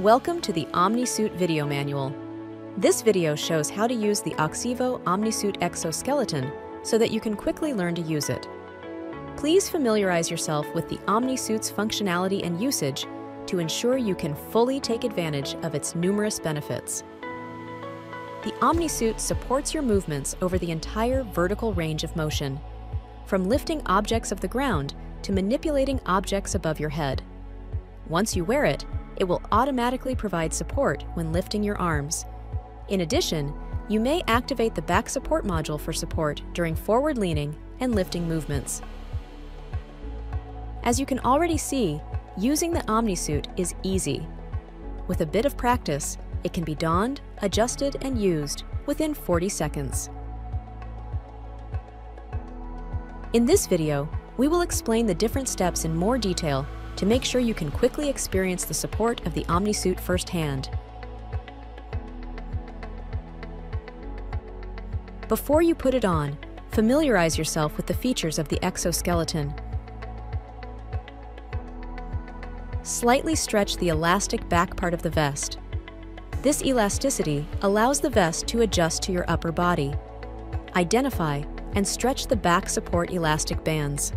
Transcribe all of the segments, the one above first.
Welcome to the OmniSuit video manual. This video shows how to use the Auxivo OmniSuit exoskeleton so that you can quickly learn to use it. Please familiarize yourself with the OmniSuit's functionality and usage to ensure you can fully take advantage of its numerous benefits. The OmniSuit supports your movements over the entire vertical range of motion, from lifting objects of the ground to manipulating objects above your head. Once you wear it, it will automatically provide support when lifting your arms. In addition, you may activate the back support module for support during forward leaning and lifting movements. As you can already see, using the OmniSuit is easy. With a bit of practice, it can be donned, adjusted, and used within 40 seconds. In this video, we will explain the different steps in more detail to make sure you can quickly experience the support of the OmniSuit firsthand. Before you put it on, familiarize yourself with the features of the exoskeleton. Slightly stretch the elastic back part of the vest. This elasticity allows the vest to adjust to your upper body. Identify and stretch the back support elastic bands.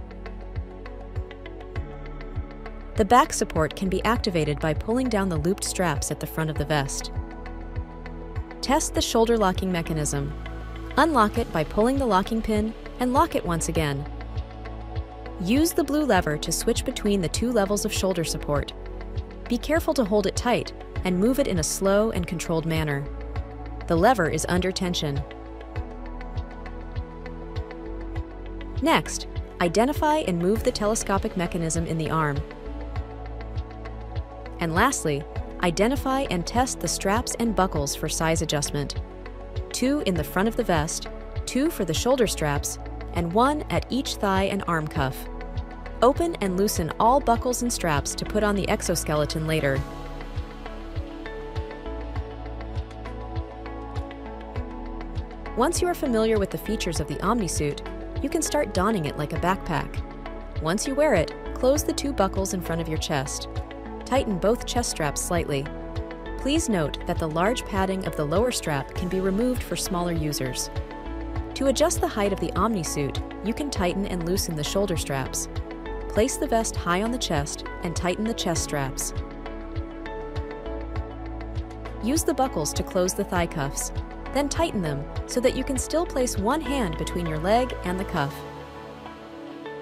The back support can be activated by pulling down the looped straps at the front of the vest. Test the shoulder locking mechanism. Unlock it by pulling the locking pin and lock it once again. Use the blue lever to switch between the two levels of shoulder support. Be careful to hold it tight and move it in a slow and controlled manner. The lever is under tension. Next, identify and move the telescopic mechanism in the arm. And lastly, identify and test the straps and buckles for size adjustment. Two in the front of the vest, two for the shoulder straps, and one at each thigh and arm cuff. Open and loosen all buckles and straps to put on the exoskeleton later. Once you are familiar with the features of the OmniSuit, you can start donning it like a backpack. Once you wear it, close the two buckles in front of your chest. Tighten both chest straps slightly. Please note that the large padding of the lower strap can be removed for smaller users. To adjust the height of the OmniSuit, you can tighten and loosen the shoulder straps. Place the vest high on the chest and tighten the chest straps. Use the buckles to close the thigh cuffs, then tighten them so that you can still place one hand between your leg and the cuff.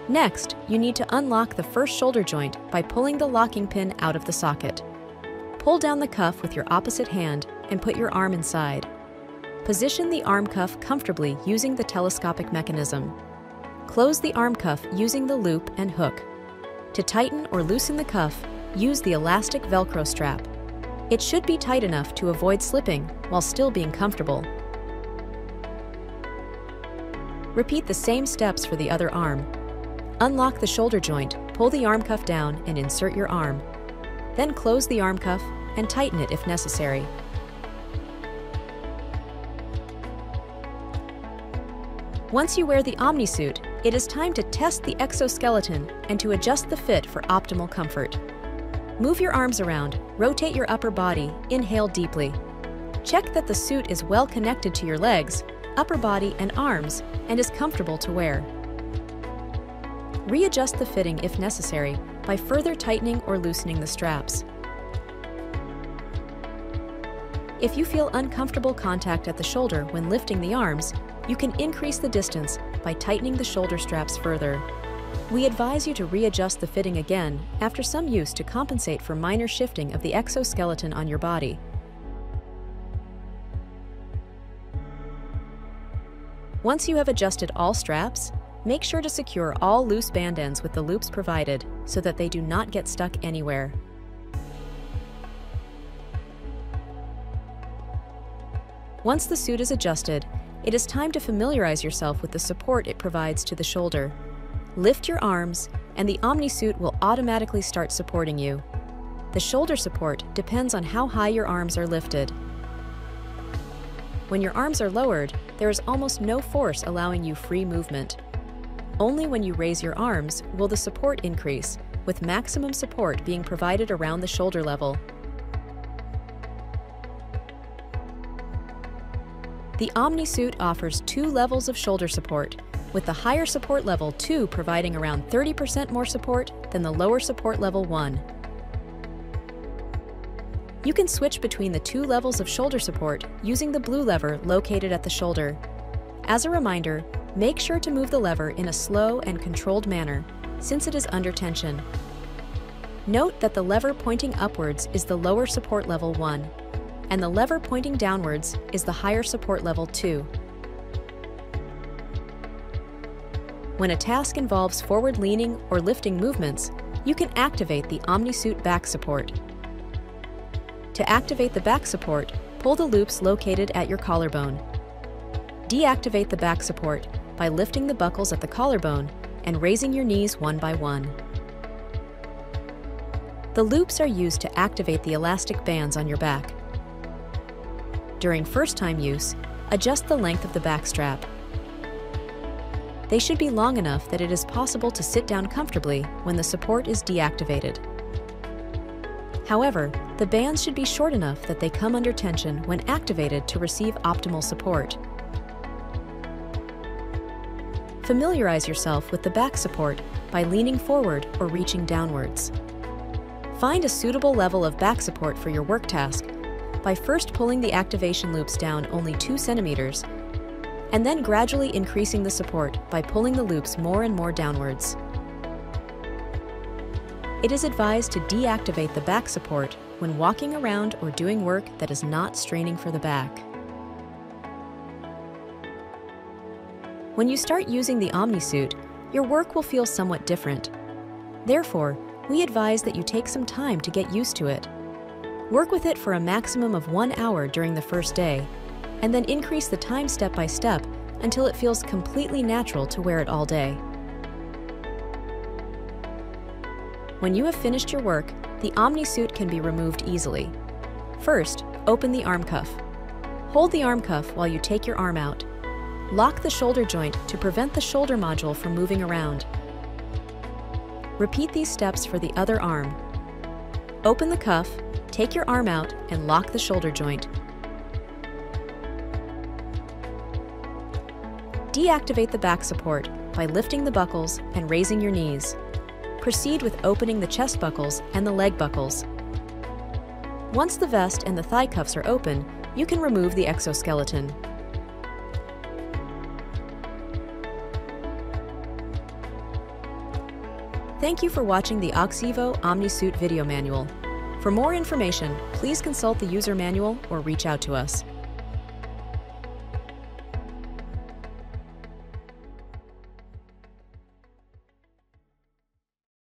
Next, you need to unlock the first shoulder joint by pulling the locking pin out of the socket. Pull down the cuff with your opposite hand and put your arm inside. Position the arm cuff comfortably using the telescopic mechanism. Close the arm cuff using the loop and hook. To tighten or loosen the cuff, use the elastic Velcro strap. It should be tight enough to avoid slipping while still being comfortable. Repeat the same steps for the other arm, Unlock the shoulder joint, pull the arm cuff down, and insert your arm. Then close the arm cuff and tighten it if necessary. Once you wear the OmniSuit, it is time to test the exoskeleton and to adjust the fit for optimal comfort. Move your arms around, rotate your upper body, inhale deeply. Check that the suit is well connected to your legs, upper body, and arms, and is comfortable to wear. Readjust the fitting if necessary by further tightening or loosening the straps. If you feel uncomfortable contact at the shoulder when lifting the arms, you can increase the distance by tightening the shoulder straps further. We advise you to readjust the fitting again after some use to compensate for minor shifting of the exoskeleton on your body. Once you have adjusted all straps, Make sure to secure all loose band ends with the loops provided so that they do not get stuck anywhere. Once the suit is adjusted, it is time to familiarize yourself with the support it provides to the shoulder. Lift your arms, and the OmniSuit will automatically start supporting you. The shoulder support depends on how high your arms are lifted. When your arms are lowered, there is almost no force allowing you free movement. Only when you raise your arms will the support increase, with maximum support being provided around the shoulder level. The OmniSuit offers two levels of shoulder support, with the higher support level 2 providing around 30% more support than the lower support level 1. You can switch between the two levels of shoulder support using the blue lever located at the shoulder. As a reminder, make sure to move the lever in a slow and controlled manner, since it is under tension. Note that the lever pointing upwards is the lower support level 1, and the lever pointing downwards is the higher support level 2. When a task involves forward leaning or lifting movements, you can activate the OmniSuit back support. To activate the back support, pull the loops located at your collarbone. Deactivate the back support by lifting the buckles at the collarbone and raising your knees one by one. The loops are used to activate the elastic bands on your back. During first-time use, adjust the length of the back strap. They should be long enough that it is possible to sit down comfortably when the support is deactivated. However, the bands should be short enough that they come under tension when activated to receive optimal support. Familiarize yourself with the back support by leaning forward or reaching downwards. Find a suitable level of back support for your work task by first pulling the activation loops down only 2 centimeters, and then gradually increasing the support by pulling the loops more and more downwards. It is advised to deactivate the back support when walking around or doing work that is not straining for the back. When you start using the OmniSuit, your work will feel somewhat different. Therefore, we advise that you take some time to get used to it Work with it for a maximum of one hour during the first day, and then increase the time step by step until it feels completely natural to wear it all day. When you have finished your work, the OmniSuit can be removed easily. First, open the arm cuff. Hold the arm cuff while you take your arm out. Lock the shoulder joint to prevent the shoulder module from moving around. Repeat these steps for the other arm. Open the cuff Take your arm out and lock the shoulder joint. Deactivate the back support by lifting the buckles and raising your knees. Proceed with opening the chest buckles and the leg buckles. Once the vest and the thigh cuffs are open, you can remove the exoskeleton. Thank you for watching the Auxivo OmniSuit video manual. For more information, please consult the user manual or reach out to us.